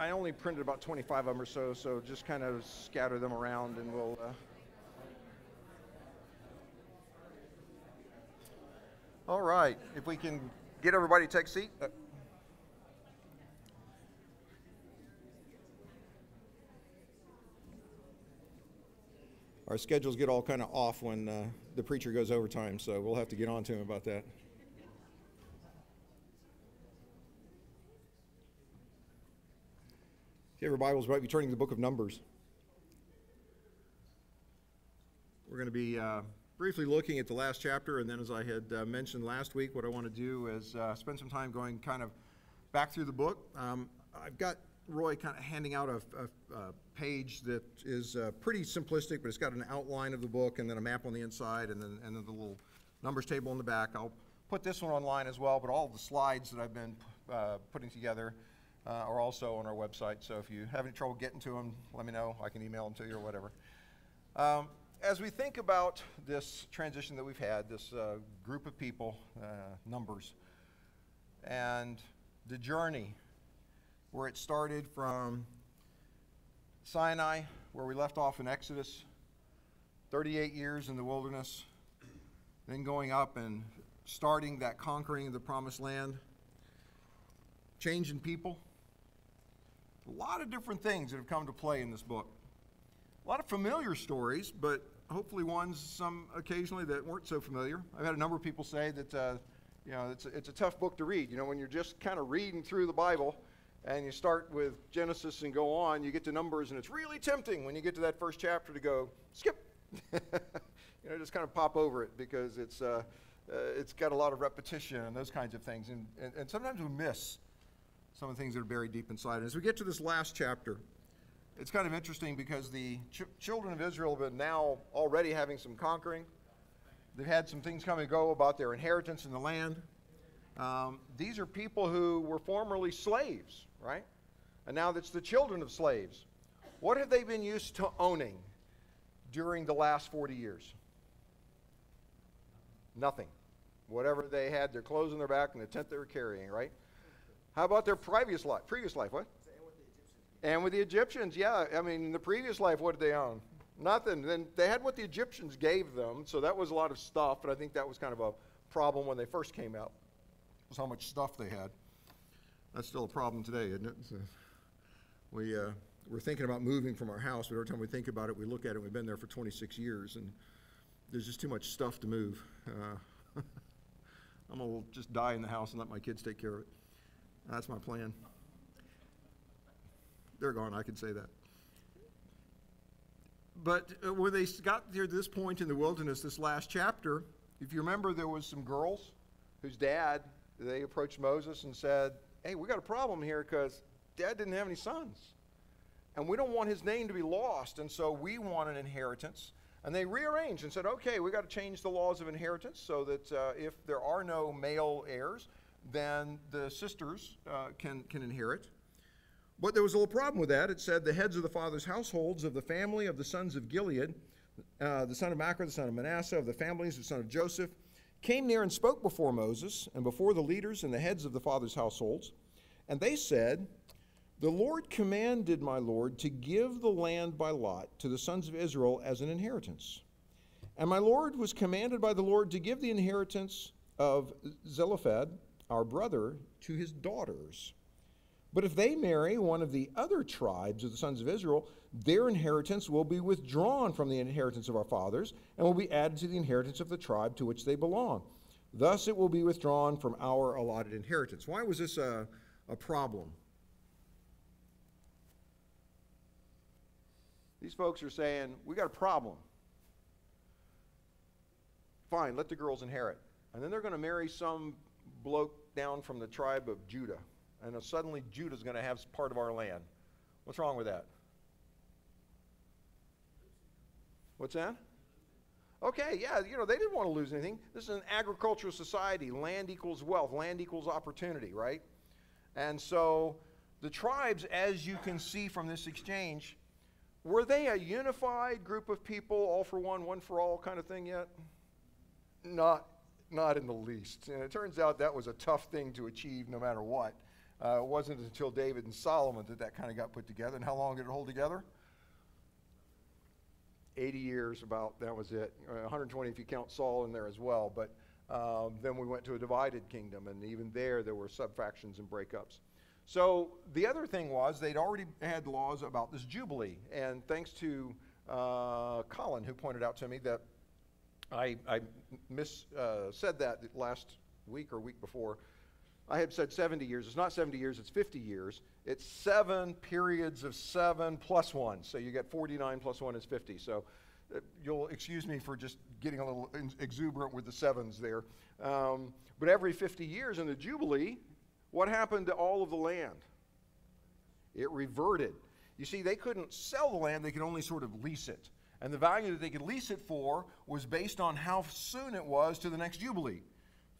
I only printed about 25 of them or so, so just kind of scatter them around and we'll. Uh... All right, if we can get everybody to take a seat. Uh... Our schedules get all kind of off when uh, the preacher goes overtime, so we'll have to get on to him about that. If you have your Bibles, might be turning to the book of Numbers. We're going to be uh, briefly looking at the last chapter, and then, as I had uh, mentioned last week, what I want to do is uh, spend some time going kind of back through the book. Um, I've got Roy kind of handing out a, a, a page that is uh, pretty simplistic, but it's got an outline of the book and then a map on the inside, and then and then the little numbers table in the back. I'll put this one online as well, but all the slides that I've been uh, putting together uh, are also on our website. So if you have any trouble getting to them, let me know. I can email them to you or whatever. Um, as we think about this transition that we've had, this uh, group of people, uh, numbers, and the journey where it started from Sinai, where we left off in Exodus, 38 years in the wilderness, then going up and starting that conquering of the promised land, changing people, a lot of different things that have come to play in this book. A lot of familiar stories, but hopefully ones some occasionally that weren't so familiar. I've had a number of people say that uh, you know it's a, it's a tough book to read. You know, when you're just kind of reading through the Bible and you start with Genesis and go on, you get to Numbers, and it's really tempting when you get to that first chapter to go skip. you know, just kind of pop over it because it's uh, uh, it's got a lot of repetition and those kinds of things, and, and, and sometimes we miss some of the things that are buried deep inside. And as we get to this last chapter, it's kind of interesting because the ch- children of Israel have been now already having some conquering. They've had some things come and go about their inheritance in the land. Um, these are people who were formerly slaves, right? And now that's the children of slaves. What have they been used to owning during the last 40 years? Nothing. Whatever they had, their clothes on their back and the tent they were carrying, right? How about their previous life? Previous life, what? And with the Egyptians, yeah. I mean, in the previous life, what did they own? Nothing. Then they had what the Egyptians gave them, so that was a lot of stuff, and I think that was kind of a problem when they first came out, was how much stuff they had. That's still a problem today, isn't it? So we, uh, we're thinking about moving from our house, but every time we think about it, we look at it, we've been there for 26 years, and there's just too much stuff to move. Uh, I'm to just die in the house and let my kids take care of it. That's my plan. They're gone, I can say that. But uh, when they got to this point in the wilderness, this last chapter, if you remember, there was some girls whose dad, they approached Moses and said, hey, we got a problem here because dad didn't have any sons. And we don't want his name to be lost, and so we want an inheritance. And they rearranged and said, okay, we got to change the laws of inheritance so that uh, if there are no male heirs, then the sisters uh, can, can inherit. But there was a little problem with that. It said the heads of the fathers' households of the family of the sons of Gilead, uh, the son of Machir, the son of Manasseh, of the families of the son of Joseph, came near and spoke before Moses and before the leaders and the heads of the fathers' households. And they said, The Lord commanded my Lord to give the land by lot to the sons of Israel as an inheritance. And my Lord was commanded by the Lord to give the inheritance of Zelophehad, our brother to his daughters. But if they marry one of the other tribes of the sons of Israel, their inheritance will be withdrawn from the inheritance of our fathers and will be added to the inheritance of the tribe to which they belong. Thus it will be withdrawn from our allotted inheritance. Why was this a, a problem? These folks are saying, we got a problem. Fine, let the girls inherit. And then they're going to marry some bloke down from the tribe of Judah. And uh, suddenly Judah's going to have part of our land. What's wrong with that? What's that? Okay, yeah, you know, they didn't want to lose anything. This is an agricultural society. Land equals wealth, land equals opportunity, right? And so the tribes, as you can see from this exchange, were they a unified group of people, all for one, one for all kind of thing yet? Not not in the least. And it turns out that was a tough thing to achieve no matter what. Uh, it wasn't until David and Solomon that that kind of got put together. And how long did it hold together? 80 years, about that was it. Uh, 120 if you count Saul in there as well. But um, then we went to a divided kingdom, and even there, there were subfactions and breakups. So the other thing was they'd already had laws about this jubilee, and thanks to uh, Colin, who pointed out to me that I, I mis uh, said that last week or week before. I had said 70 years. It's not 70 years, it's 50 years. It's seven periods of seven plus one. So you get 49 plus one is 50. So uh, you'll excuse me for just getting a little exuberant with the sevens there. Um, but every 50 years in the Jubilee, what happened to all of the land? It reverted. You see, they couldn't sell the land, they could only sort of lease it. And the value that they could lease it for was based on how soon it was to the next Jubilee.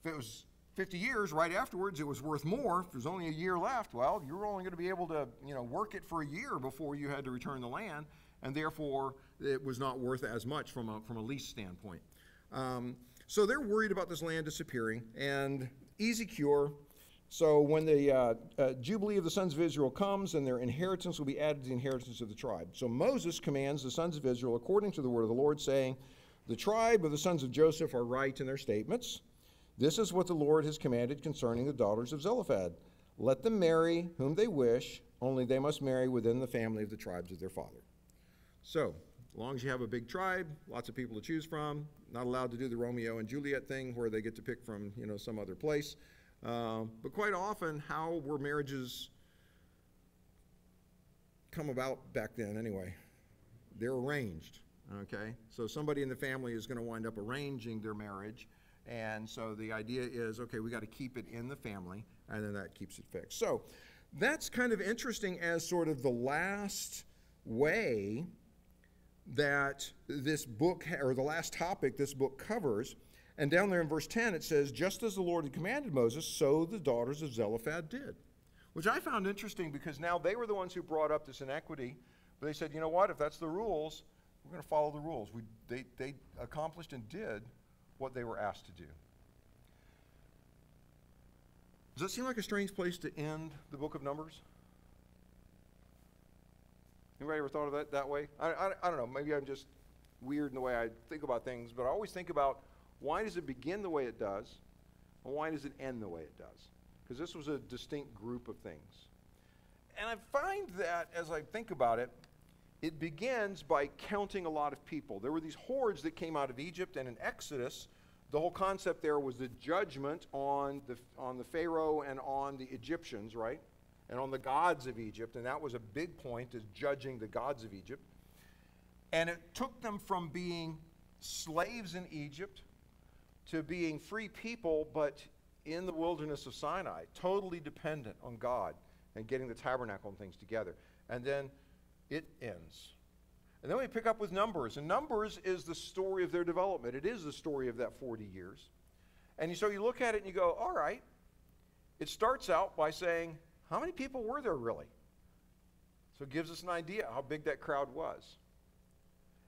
If it was 50 years right afterwards, it was worth more. If there's only a year left, well, you're only going to be able to, you know, work it for a year before you had to return the land, and therefore it was not worth as much from a, from a lease standpoint. Um, so they're worried about this land disappearing, and easy cure. So when the uh, uh, Jubilee of the sons of Israel comes, and their inheritance will be added to the inheritance of the tribe. So Moses commands the sons of Israel, according to the word of the Lord, saying, The tribe of the sons of Joseph are right in their statements. This is what the Lord has commanded concerning the daughters of Zelophehad. Let them marry whom they wish, only they must marry within the family of the tribes of their father. So, as long as you have a big tribe, lots of people to choose from, not allowed to do the Romeo and Juliet thing where they get to pick from you know some other place. Uh, but quite often, how were marriages come about back then anyway? They're arranged. Okay, so somebody in the family is going to wind up arranging their marriage and so the idea is okay, we got to keep it in the family, and then that keeps it fixed. So that's kind of interesting as sort of the last way that this book, or the last topic this book covers. And down there in verse 10, it says, Just as the Lord had commanded Moses, so the daughters of Zelophehad did. Which I found interesting because now they were the ones who brought up this inequity. But they said, you know what, if that's the rules, we're going to follow the rules. We, they, they accomplished and did what they were asked to do. Does that seem like a strange place to end the book of Numbers? Anybody ever thought of that that way? I, I, I, don't know. Maybe I'm just weird in the way I think about things, but I always think about why does it begin the way it does, and why does it end the way it does? Because this was a distinct group of things. And I find that as I think about it, it begins by counting a lot of people. There were these hordes that came out of Egypt, and in Exodus, the whole concept there was the judgment on the, on the Pharaoh and on the Egyptians, right? And on the gods of Egypt, and that was a big point, is judging the gods of Egypt. And it took them from being slaves in Egypt to being free people, but in the wilderness of Sinai, totally dependent on God and getting the tabernacle and things together. And then it ends. And then we pick up with Numbers. And Numbers is the story of their development, it is the story of that 40 years. And so you look at it and you go, all right. It starts out by saying, how many people were there really? So it gives us an idea how big that crowd was.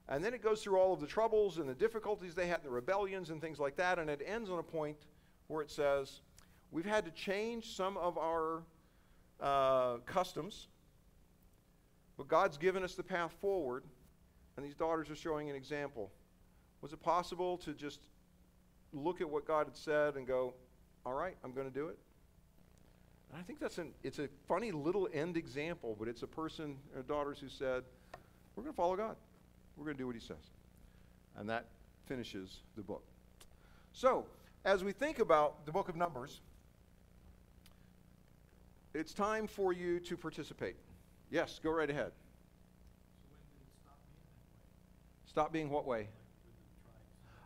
And then it goes through all of the troubles and the difficulties they had and the rebellions and things like that. And it ends on a point where it says, we've had to change some of our uh, customs but God's given us the path forward, and these daughters are showing an example. Was it possible to just look at what God had said and go, all right, I'm going to do it? And I think that's an, it's a funny little end example, but it's a person, or daughters who said, we're going to follow God. We're going to do what he says. And that finishes the book. So, as we think about the book of Numbers, it's time for you to participate. Yes, go right ahead. Stop being what way?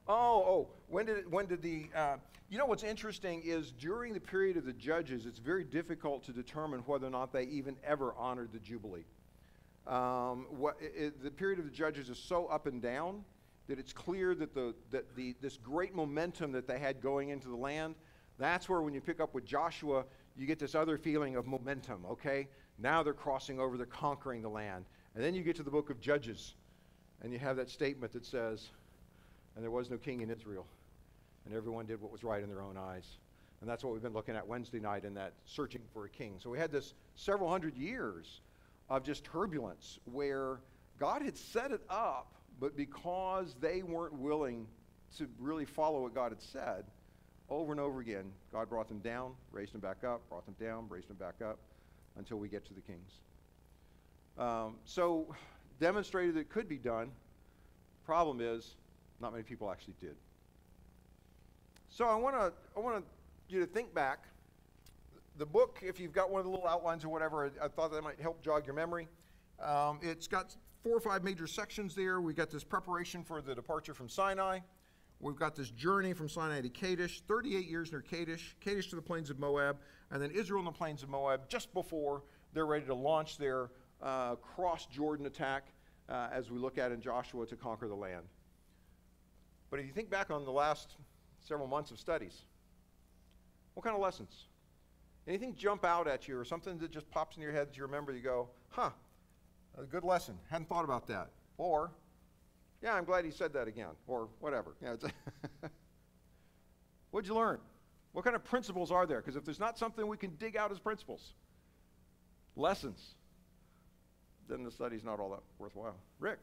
Oh, oh, when did, it, when did the, uh, you know what's interesting is during the period of the judges, it's very difficult to determine whether or not they even ever honored the Jubilee. Um, what, it, the period of the judges is so up and down that it's clear that, the, that the, this great momentum that they had going into the land, that's where when you pick up with Joshua, you get this other feeling of momentum, okay? Now they're crossing over, they're conquering the land. And then you get to the book of Judges, and you have that statement that says, And there was no king in Israel, and everyone did what was right in their own eyes. And that's what we've been looking at Wednesday night in that searching for a king. So we had this several hundred years of just turbulence where God had set it up, but because they weren't willing to really follow what God had said, over and over again, God brought them down, raised them back up, brought them down, raised them back up, until we get to the kings. Um, so, demonstrated it could be done. Problem is, not many people actually did. So I want to I want you to think back. The book, if you've got one of the little outlines or whatever, I, I thought that might help jog your memory. Um, it's got four or five major sections there. We've got this preparation for the departure from Sinai. We've got this journey from Sinai to Kadesh, 38 years near Kadesh, Kadesh to the plains of Moab, and then Israel in the plains of Moab just before they're ready to launch their uh, cross Jordan attack, uh, as we look at in Joshua to conquer the land. But if you think back on the last several months of studies, what kind of lessons? Anything jump out at you or something that just pops in your head that you remember, you go, huh, a good lesson. Hadn't thought about that. Or, yeah, I'm glad he said that again. Or whatever. Yeah, What'd you learn? What kind of principles are there? Because if there's not something we can dig out as principles, lessons, then the study's not all that worthwhile. Rick?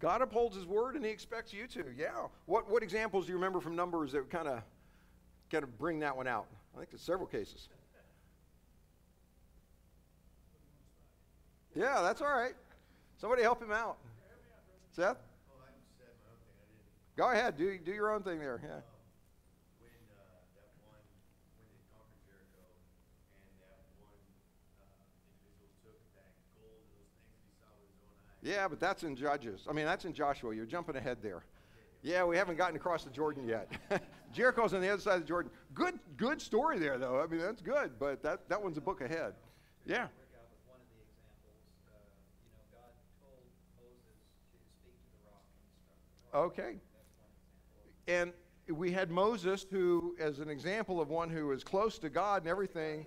God upholds his word and he expects you to. Yeah. What, what examples do you remember from Numbers that kind of kind of bring that one out? I think there's several cases. Yeah, that's all right. Somebody help him out. Seth? Go ahead. Do, do your own thing there. Yeah. Yeah, but that's in Judges. I mean, that's in Joshua. You're jumping ahead there. Yeah, we haven't gotten across the Jordan yet. Jericho's on the other side of the Jordan. Good, good story there, though. I mean, that's good, but that, that one's a book ahead. Yeah. Okay. And we had Moses, who, as an example of one who was close to God and everything.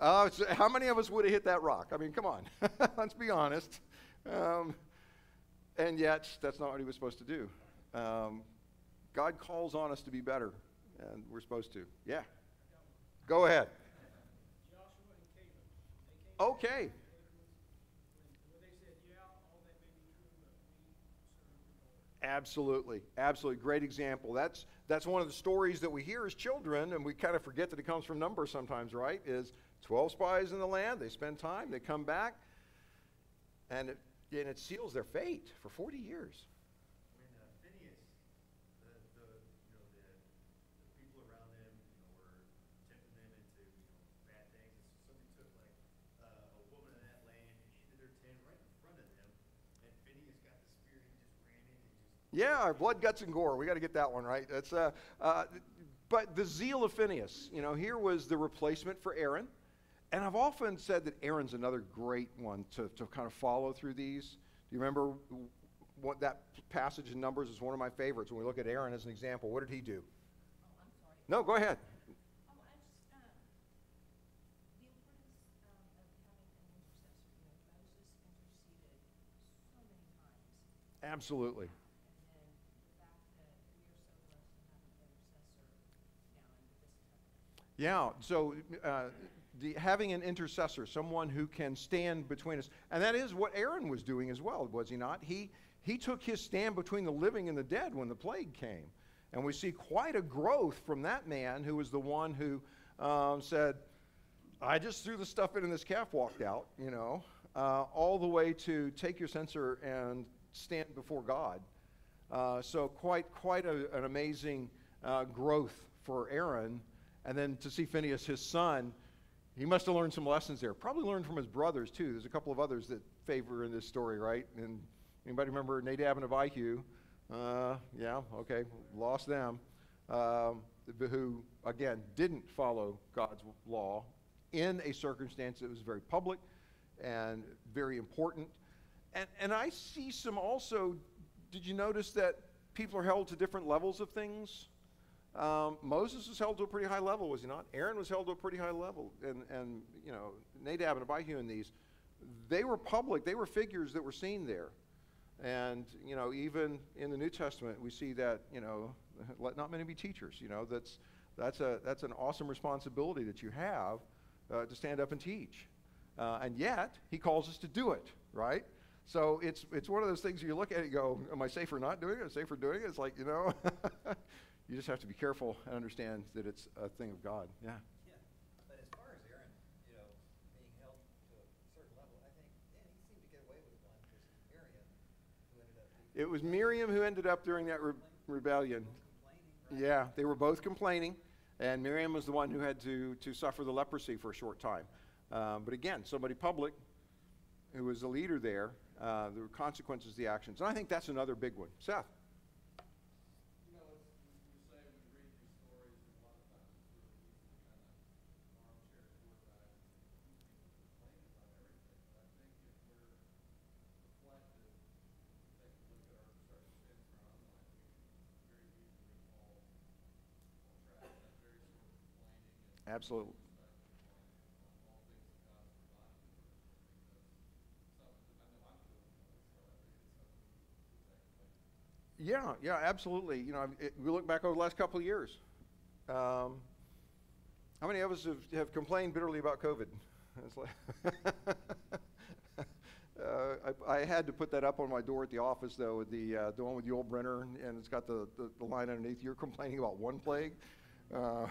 Uh, how many of us would have hit that rock? I mean, come on. Let's be honest. Um, and yet, that's not what he was supposed to do. Um, God calls on us to be better, and we're supposed to. Yeah. Go ahead. Okay. Absolutely, absolutely, great example. That's that's one of the stories that we hear as children, and we kind of forget that it comes from numbers sometimes, right? Is twelve spies in the land? They spend time, they come back, and it, and it seals their fate for forty years. Yeah, our blood, guts, and gore. We got to get that one right. That's, uh, uh, but the zeal of Phineas, you know, here was the replacement for Aaron. And I've often said that Aaron's another great one to, to kind of follow through these. Do you remember what that passage in Numbers is one of my favorites when we look at Aaron as an example? What did he do? Oh, I'm sorry. No, go ahead. I just, the importance um, of having an intercessor. You know, Moses interceded so many times. Absolutely. Yeah, so uh, the, having an intercessor, someone who can stand between us, and that is what Aaron was doing as well, was he not? He, he took his stand between the living and the dead when the plague came. And we see quite a growth from that man who was the one who um, said, I just threw the stuff in and this calf walked out, you know, uh, all the way to take your censer and stand before God. Uh, so quite, quite a, an amazing uh, growth for Aaron and then to see Phineas, his son, he must have learned some lessons there. Probably learned from his brothers too. There's a couple of others that favor in this story, right? And anybody remember Nadab and Abihu? Uh, yeah, okay, lost them. Um, who again didn't follow God's law in a circumstance that was very public and very important. And, and I see some also, did you notice that people are held to different levels of things? Um, Moses was held to a pretty high level, was he not? Aaron was held to a pretty high level. And, and you know, Nadab and Abihu and these, they were public. They were figures that were seen there. And, you know, even in the New Testament, we see that, you know, let not many be teachers. You know, that's, that's, a, that's an awesome responsibility that you have uh, to stand up and teach. Uh, and yet, he calls us to do it, right? So it's, it's one of those things you look at it and go, am I safer not doing it? Am I Safer doing it? It's like, you know, you just have to be careful and understand that it's a thing of God. Yeah. Yeah, but as far as Aaron, you know, being held to a certain level, I think, yeah, he seemed to get away with one, because Miriam, who ended up being. It was Miriam who ended up during that re- rebellion. Right? Yeah, they were both complaining, and Miriam was the one who had to, to suffer the leprosy for a short time. Um, but again, somebody public who was the leader there, uh, there were consequences to the actions. And I think that's another big one. Seth. You know, it's, you you say when you read these stories, and a lot of times it's really easy to kind of armchair quarterback and people complaining about everything. But I think if we're reflective, take a look at our circumstances in our own life, we can very easily fall, fall trap in that very sort of complaining and Absolutely. perspective on, on all things that God has provided for us. I think that's something that I know I'm doing, so I think it's something we should take away. Yeah, yeah, absolutely. You know, it, we look back over the last couple of years. Um, how many of us have, have complained bitterly about COVID? Uh, I, I had to put that up on my door at the office, though, the, uh, the one with the old and, and it's got the, the, the line underneath. You're complaining about one plague. Uh,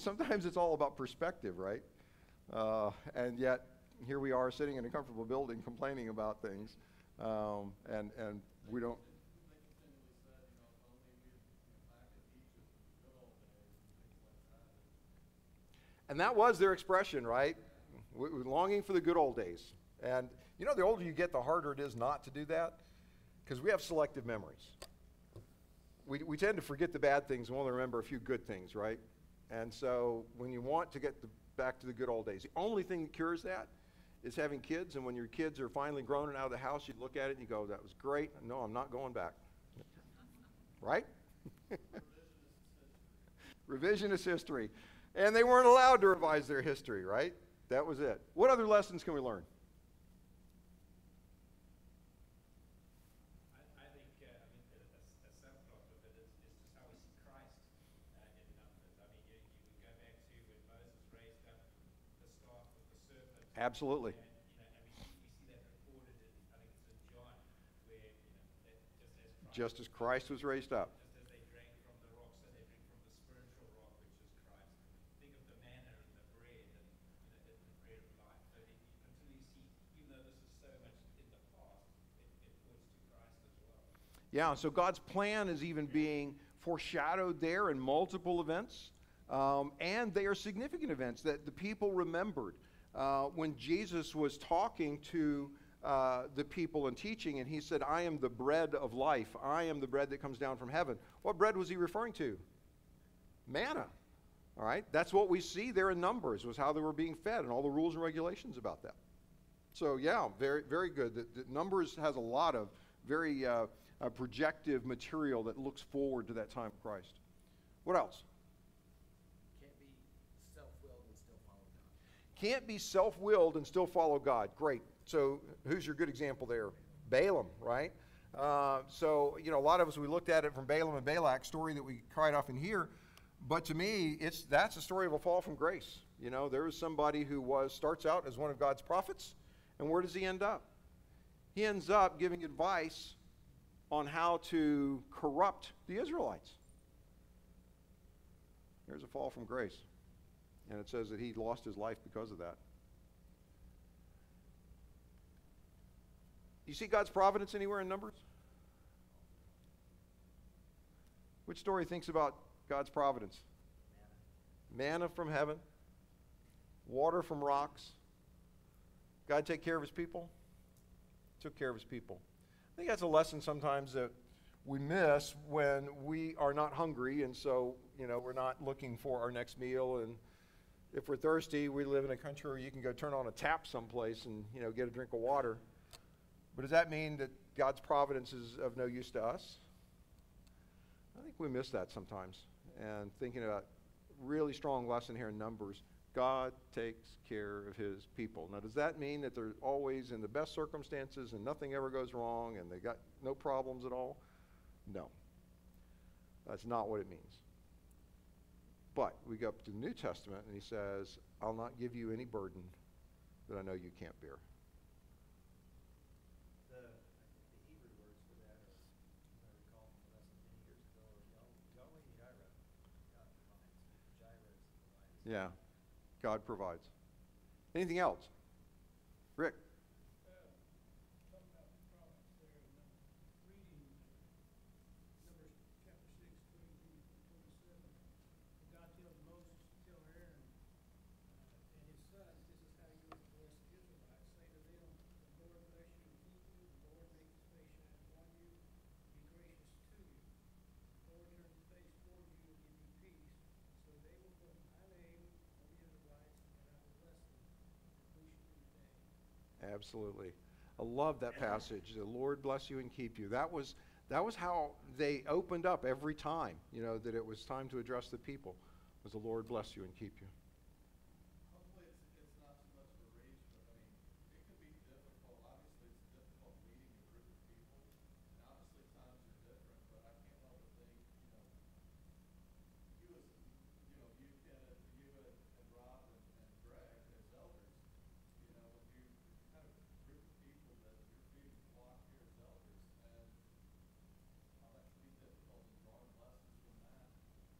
sometimes it's all about perspective, right? Uh, and yet, here we are sitting in a comfortable building complaining about things, um, and, and we don't. And that. Was their expression, right? Longing for the good old days. And you know, the older you get, the harder it is not to do that because we have selective memories. We, we tend to forget the bad things and only remember a few good things, right? And so when you want to get the, back to the good old days, the only thing that cures that is having kids. And when your kids are finally grown and out of the house, you look at it and you go, that was great. No, I'm not going back. Right? Revisionist history. And they weren't allowed to revise their history, right? That was it. What other lessons can we learn? It, Just as Christ was raised up. Yeah, so God's plan is even being foreshadowed there in multiple events. Um, and they are significant events that the people remembered. Uh, when Jesus was talking to uh, the people and teaching, and he said, I am the bread of life. I am the bread that comes down from heaven. What bread was he referring to? Manna. All right? That's what we see there in Numbers, was how they were being fed and all the rules and regulations about that. So, yeah, very, very good. The, the Numbers has a lot of very uh, uh, projective material that looks forward to that time of Christ. What else? Can't be self-willed and still follow God. Can't be self willed and still follow God. Great. So, who's your good example there? Balaam, right? Uh, so, you know, a lot of us, we looked at it from Balaam and Balak, story that we off in here. But to me, it's, that's a story of a fall from grace. You know, there is somebody who was, starts out as one of God's prophets, and where does he end up? He ends up giving advice on how to corrupt the Israelites. There's a fall from grace. And it says that he lost his life because of that. You see God's providence anywhere in Numbers? Which story thinks about God's providence? manna from heaven, water from rocks. God take care of his people? Took care of his people. I think that's a lesson sometimes that we miss when we are not hungry, and so, you know, we're not looking for our next meal. And if we're thirsty, we live in a country where you can go turn on a tap someplace and, you know, get a drink of water. But does that mean that God's providence is of no use to us? I think we miss that sometimes. And thinking about really strong lesson here in Numbers God takes care of his people. Now, does that mean that they're always in the best circumstances and nothing ever goes wrong and they got no problems at all? No. That's not what it means. But we go up to the New Testament and he says, I'll not give you any burden that I know you can't bear. The, the Hebrew words for that are, I recall from a lesson many years ago, Yahweh Jireh, God provides. Jireh is the. Yeah, God provides. Anything else? Rick? talking about the promise there, and I'm reading Numbers chapter six, twenty-two through twenty-seven. And God tells Moses to tell Aaron, uh, and his sons, this is how you are to bless the Israelites. Say to them, the Lord bless you and keep you, the Lord make his face shine upon you, and be gracious to you. The Lord turn his face toward you and give you peace. So they will put my name on the Israelites, and I will bless them, and we should do that. Absolutely. I love that passage. The Lord bless you and keep you. That was that was how they opened up every time, you know, that it was time to address the people. Was the Lord bless you and keep you. Hopefully, it's, it's not too much of a reach, but I mean, it can be difficult. Obviously, it's difficult leading a group of people, and obviously times are different, but I can't help but think, you know, you as, you know, you, Kenneth, you and, and Rob and, and Greg as elders, you know, when you have a group of people that you're being flocked here as elders, and how that can be difficult and drawing lessons from that,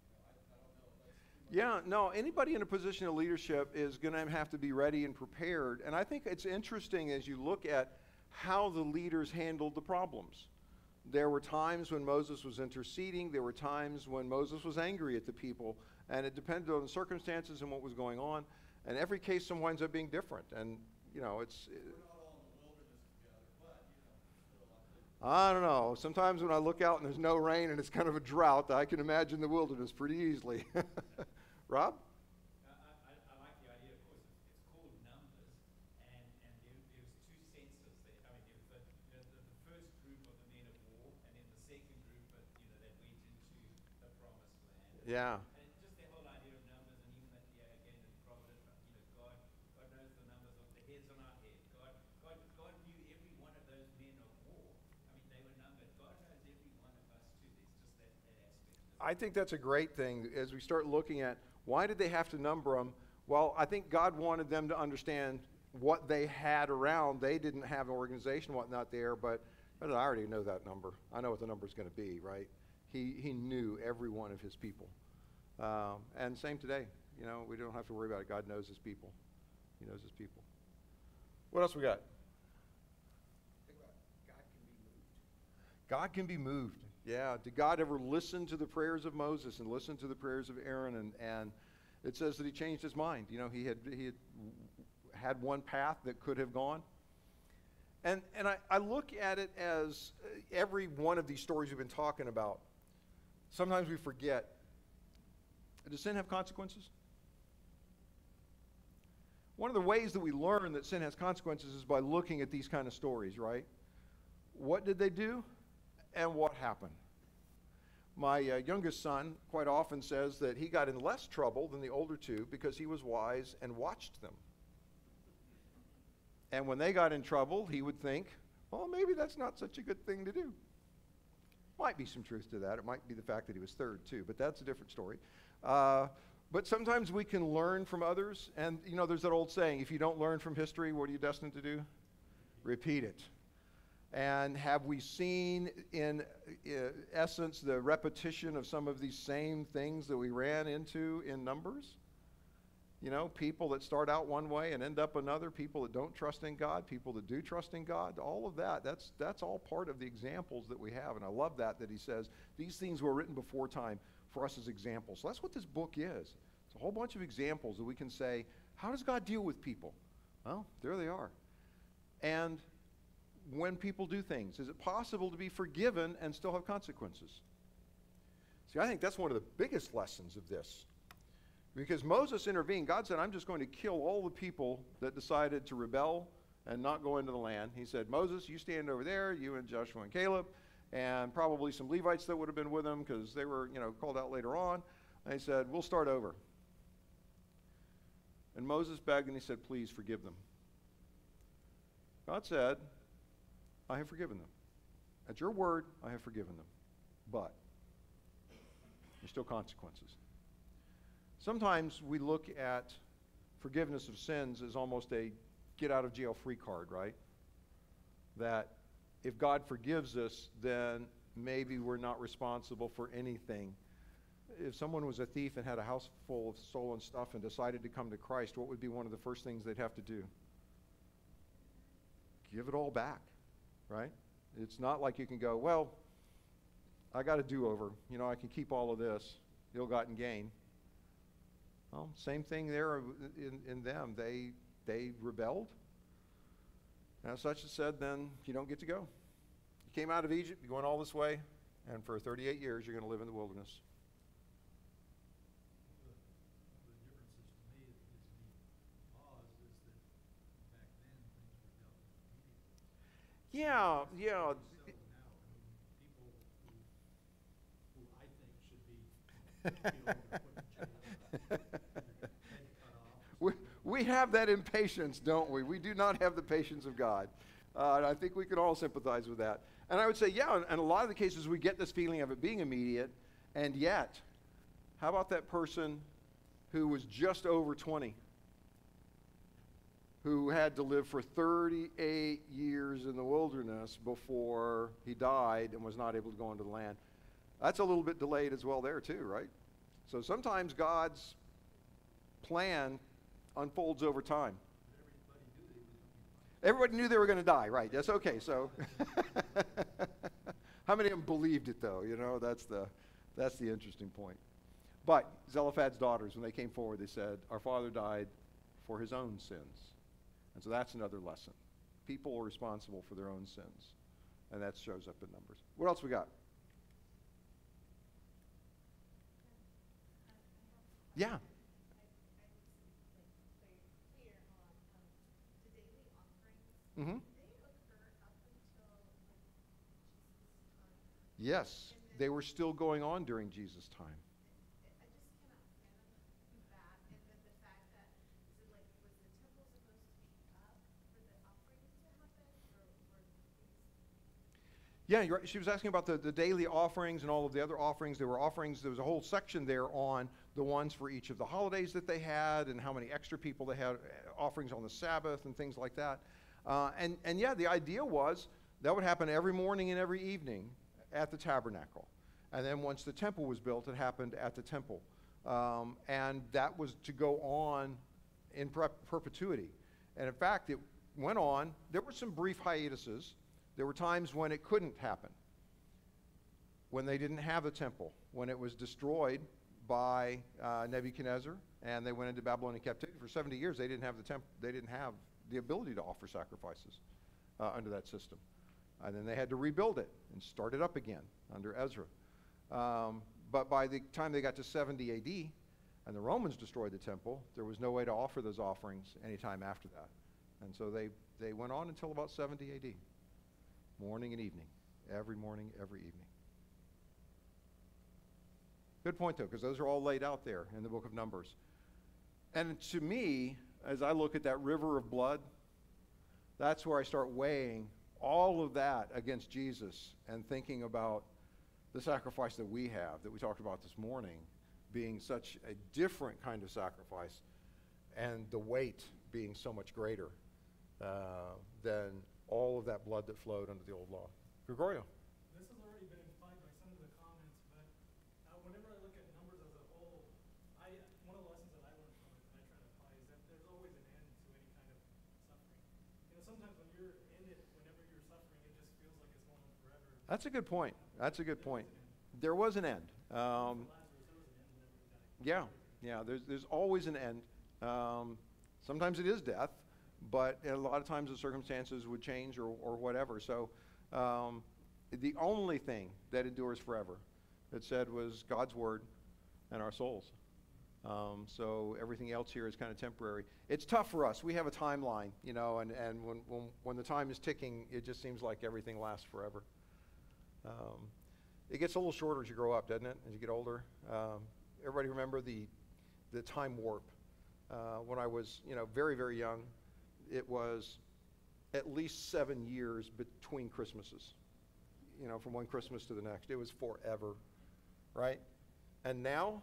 you know, I, I don't know if that's too much. Yeah, no, anybody in a position of leadership is going to have to be ready and prepared. And I think it's interesting as you look at how the leaders handled the problems. There were times when Moses was interceding, there were times when Moses was angry at the people, and it depended on the circumstances and what was going on. And every case winds up being different. And, you know, it's. We're not all in the wilderness together, but, you know, still, I think I don't know. Sometimes when I look out and there's no rain and it's kind of a drought, I can imagine the wilderness pretty easily. Rob? I, I, I like the idea, of course, it's, it's called numbers, and, and there, there was two census there. I mean, there was the, the, the, the first group of the men of war, and then the second group, but, you know, that went into the promised land. Yeah. And just the whole idea of numbers, and even that, yeah, again, the providence, uh, you know, God, God knows the numbers of the hairs on our head. God, God, God knew every one of those men of war. I mean, they were numbered. God knows every one of us too. There's just that, that aspect. I think that's a great thing as we start looking at why did they have to number them? Well, I think God wanted them to understand what they had around. They didn't have an organization, whatnot there, but but I already know that number. I know what the number is going to be, right? He, he knew every one of his people. Um, and same today. You know, we don't have to worry about it. God knows his people. He knows his people. What else we got? God can be moved. God can be moved. Yeah. Did God ever listen to the prayers of Moses and listen to the prayers of Aaron? And, and it says that he changed his mind. You know, he had, he had had one path that could have gone. And, and I, I look at it as uh, every one of these stories we've been talking about, sometimes we forget does sin have consequences? One of the ways that we learn that sin has consequences is by looking at these kind of stories, right? What did they do? And what happened. My uh, youngest son quite often says that he got in less trouble than the older two because he was wise and watched them. And when they got in trouble, he would think, well, maybe that's not such a good thing to do. Might be some truth to that. It might be the fact that he was third, too, but that's a different story. Uh, but sometimes we can learn from others. And, you know, there's that old saying if you don't learn from history, what are you destined to do? Repeat it. And have we seen, in uh, essence, the repetition of some of these same things that we ran into in Numbers? You know, people that start out one way and end up another, people that don't trust in God, people that do trust in God, all of that, that's, that's all part of the examples that we have. And I love that, that he says these things were written before time for us as examples. So that's what this book is. It's A whole bunch of examples that we can say, how does God deal with people? Well, there they are. And when people do things, is it possible to be forgiven and still have consequences? See, I think that's one of the biggest lessons of this. Because Moses intervened. God said, I'm just going to kill all the people that decided to rebel and not go into the land. He said, Moses, you stand over there, you and Joshua and Caleb, and probably some Levites that would have been with them because they were, you know, called out later on. And he said, We'll start over. And Moses begged and he said, Please forgive them. God said, I have forgiven them. At your word, I have forgiven them. But there's still consequences. Sometimes we look at forgiveness of sins as almost a get out of jail free card, right? That if God forgives us, then maybe we're not responsible for anything. If someone was a thief and had a house full of stolen stuff and decided to come to Christ, what would be one of the first things they'd have to do? Give it all back, right? It's not like you can go, well, I got a do over. You know, I can keep all of this, ill gotten gain. Well, same thing there in, in them. They, they rebelled. And as such, it said, then you don't get to go. You came out of Egypt, you're going all this way, and for 38 years, you're going to live in the wilderness. The, the differences to me that gives me pause is that back then things were dealt with immediately. Yeah, yeah. So now, I mean, people who, who I think should be, you know, put in jail, head cut off. We, we have that impatience, don't we? We do not have the patience of God. Uh, I think we can all sympathize with that. And I would say, yeah, and a lot of the cases we get this feeling of it being immediate, and yet, how about that person who was just over 20, who had to live for 38 years in the wilderness before he died and was not able to go into the land? That's a little bit delayed as well, there, too, right? So sometimes God's plan unfolds over time. Everybody knew they were going to die, right? That's okay. So, how many of them believed it, though? You know, that's the that's the interesting point. But Zelophehad's daughters, when they came forward, they said, "Our father died for his own sins," and so that's another lesson. People are responsible for their own sins, and that shows up in numbers. What else we got? Yeah. Mm-hmm. Yes, they were still going on during Jesus' time. I I just cannot fathom that, and then the fact that, is it like, was the temple supposed to be up for the offerings to happen, or were things? Yeah, she was asking about the, the daily offerings and all of the other offerings. There were offerings, there was a whole section there on the ones for each of the holidays that they had and how many extra people they had, uh, offerings on the Sabbath and things like that. Uh, and, and yeah, the idea was that would happen every morning and every evening at the tabernacle. And then once the temple was built, it happened at the temple. Um, and that was to go on in per- perpetuity. And in fact, it went on. There were some brief hiatuses. There were times when it couldn't happen, when they didn't have a temple, when it was destroyed by uh, Nebuchadnezzar, and they went into Babylonian captivity for 70 years. They didn't have the temp- They didn't have the ability to offer sacrifices uh, under that system, and then they had to rebuild it and start it up again under Ezra. Um, but by the time they got to 70 A.D. and the Romans destroyed the temple, there was no way to offer those offerings anytime after that, and so they they went on until about 70 A.D. Morning and evening, every morning, every evening. Good point, though, because those are all laid out there in the book of Numbers. And to me, as I look at that river of blood, that's where I start weighing all of that against Jesus and thinking about the sacrifice that we have, that we talked about this morning, being such a different kind of sacrifice and the weight being so much greater uh, than all of that blood that flowed under the old law. Gregorio. This has already been implied by some of the comments, but uh, whenever I look at numbers as a whole, I, one of the lessons that I learned from it that I try to apply is that there's always an end to any kind of suffering. You know, sometimes when you're in it, whenever you're suffering, it just feels like it's going on forever. That's a good point. That's a good point. There was an end. Um, there was an end whenever he died. yeah, yeah, there's, there's always an end. Um, sometimes it is death, but a lot of times the circumstances would change or, or whatever. So um, the only thing that endures forever, it said, was God's word and our souls. Um, so everything else here is kind of temporary. It's tough for us. We have a timeline, you know, and, and when, when, when the time is ticking, it just seems like everything lasts forever. Um, it gets a little shorter as you grow up, doesn't it? As you get older. Um, everybody remember the, the time warp. Uh, when I was, you know, very, very young, it was at least seven years between Christmases. You know, from one Christmas to the next. It was forever, right? And now,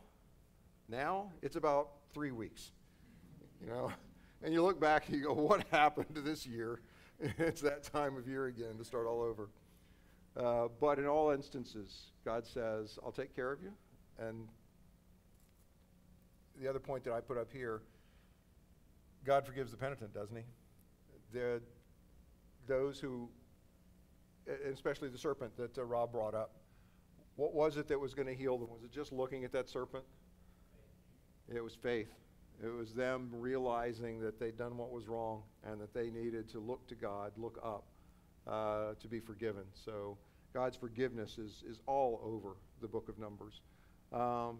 now it's about three weeks. You know, and you look back and you go, what happened this year? it's that time of year again to start all over. Uh, but in all instances, God says, I'll take care of you. And the other point that I put up here, God forgives the penitent, doesn't he? Those who, especially the serpent that uh, Rob brought up, what was it that was going to heal them? Was it just looking at that serpent? It was faith. It was them realizing that they'd done what was wrong and that they needed to look to God, look up, uh, to be forgiven. So God's forgiveness is, is all over the book of Numbers. Um,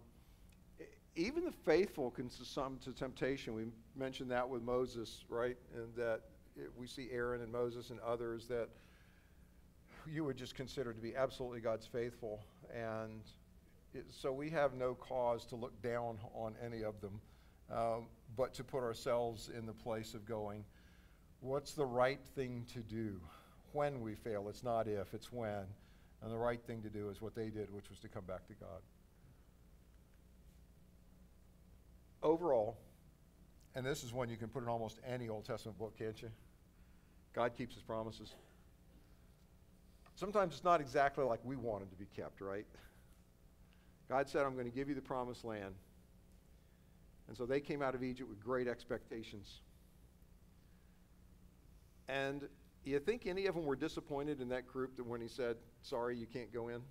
even the faithful can succumb to temptation. We mentioned that with Moses, right? And that it, we see Aaron and Moses and others that you would just consider to be absolutely God's faithful. And it, so we have no cause to look down on any of them, um, but to put ourselves in the place of going, what's the right thing to do when we fail? It's not if, it's when. And the right thing to do is what they did, which was to come back to God. Overall, and this is one you can put in almost any Old Testament book, can't you? God keeps his promises. Sometimes it's not exactly like we want it to be kept, right? God said, I'm going to give you the promised land. And so they came out of Egypt with great expectations. And you think any of them were disappointed in that group that when he said, sorry, you can't go in?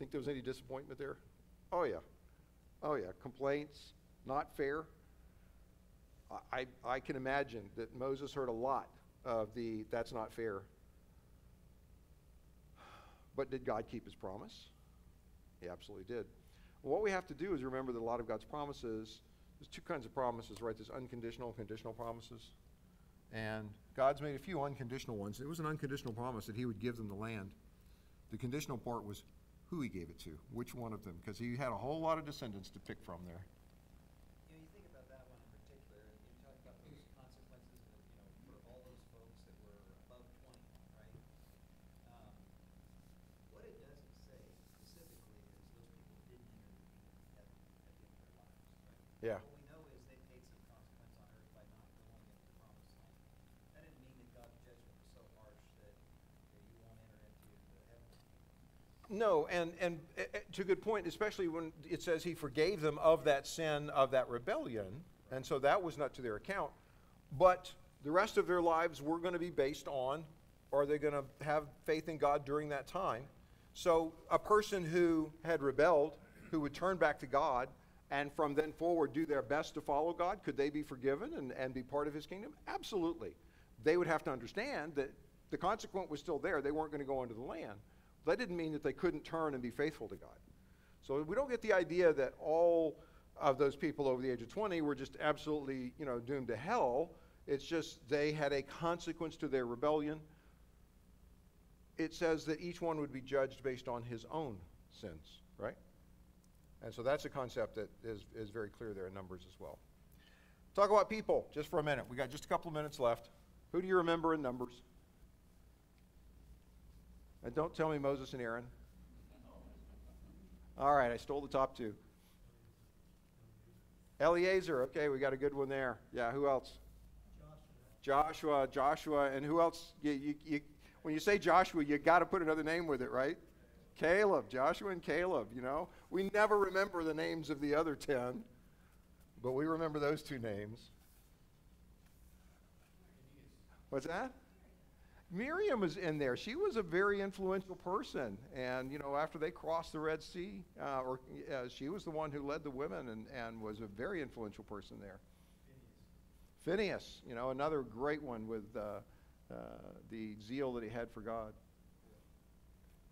Think there was any disappointment there? Oh, yeah. Oh, yeah. Complaints, not fair. I, I, can imagine that Moses heard a lot of the that's not fair. But did God keep his promise? He absolutely did. What we have to do is remember that a lot of God's promises, there's two kinds of promises, right? There's unconditional and conditional promises. And God's made a few unconditional ones. It was an unconditional promise that he would give them the land. The conditional part was who he gave it to, which one of them, because he had a whole lot of descendants to pick from there. You know, you think about that one in particular, and you talk about those consequences, of, you know, for all those folks that were above twenty, right? Um, What it doesn't say specifically is those people didn't enter the kingdom at, at the end of their lives, right? Yeah. What we know is they paid some consequence on earth by not going into the promised land. That didn't mean that God's judgment was so harsh that, that you won't enter into the heavenly kingdom. No, and, and uh, to a good point, especially when it says he forgave them of that sin, of that rebellion, and so that was not to their account. But the rest of their lives were going to be based on, are they going to have faith in God during that time? So a person who had rebelled, who would turn back to God, and from then forward do their best to follow God, could they be forgiven and, and be part of his kingdom? Absolutely. They would have to understand that the consequence was still there. They weren't going to go into the land. That didn't mean that they couldn't turn and be faithful to God. So we don't get the idea that all of those people over the age of 20 were just absolutely, you know, doomed to hell. It's just they had a consequence to their rebellion. It says that each one would be judged based on his own sins, right? And so that's a concept that is, is very clear there in Numbers as well. Talk about people just for a minute. We got just a couple of minutes left. Who do you remember in Numbers? And don't tell me Moses and Aaron. All right, I stole the top two. Eleazar, okay, we got a good one there. Yeah, who else? Joshua, Joshua, and who else? You, you, you, when you say Joshua, you got to put another name with it, right? Caleb, Joshua and Caleb, you know. We never remember the names of the other 10, but we remember those two names. What's that? Miriam was in there. She was a very influential person. And, you know, after they crossed the Red Sea, uh, or uh, she was the one who led the women and, and was a very influential person there. Phineas, Phineas you know, another great one with uh, uh, the zeal that he had for God.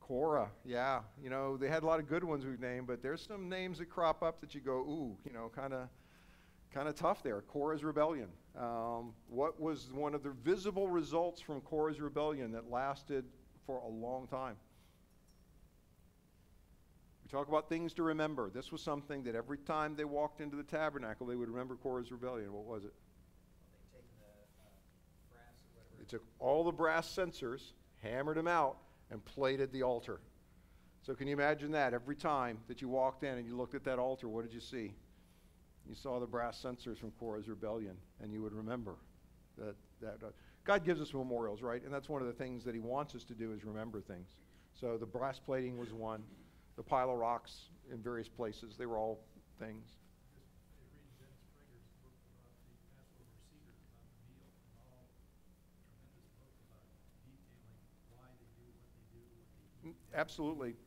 Korah, yeah, you know, they had a lot of good ones we've named, but there's some names that crop up that you go, ooh, you know, kind of kind of tough there. Korah's rebellion. Um, what was one of the visible results from Korah's rebellion that lasted for a long time? We talk about things to remember. This was something that every time they walked into the tabernacle, they would remember Korah's rebellion. What was it? They the uh, took all the brass censers, hammered them out, and plated the altar. So, can you imagine that? Every time that you walked in and you looked at that altar, what did you see? You saw the brass censers from Korah's rebellion, and you would remember that. that uh, God gives us memorials, right? And that's one of the things that He wants us to do is remember things. So the brass plating was one. The pile of rocks in various places, they were all things. Absolutely.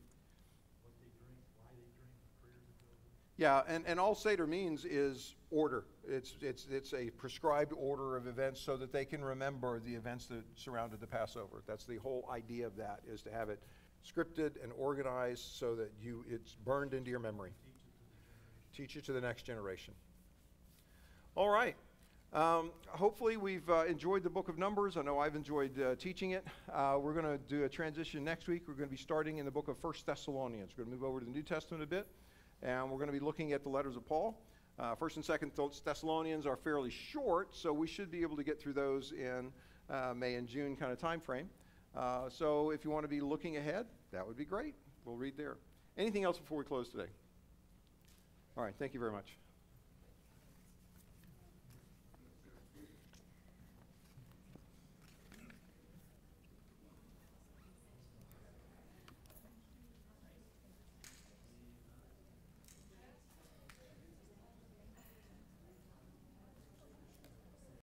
what they drink, why they drink, the prayers that go with it. Yeah, and, and all Seder means is order. It's, it's, it's a prescribed order of events so that they can remember the events that surrounded the Passover. That's the whole idea of that, is to have it scripted and organized so that you, it's burned into your memory. Teach it to the next generation. All right. Um, hopefully, we've uh, enjoyed the book of Numbers. I know I've enjoyed uh, teaching it. Uh, we're going to do a transition next week. We're going to be starting in the book of First Thessalonians. We're going to move over to the New Testament a bit, and we're going to be looking at the letters of Paul. Uh, First and Second Thessalonians are fairly short, so we should be able to get through those in uh, May and June kind of time frame. Uh, so, if you want to be looking ahead, that would be great. We'll read there. Anything else before we close today? All right. Thank you very much.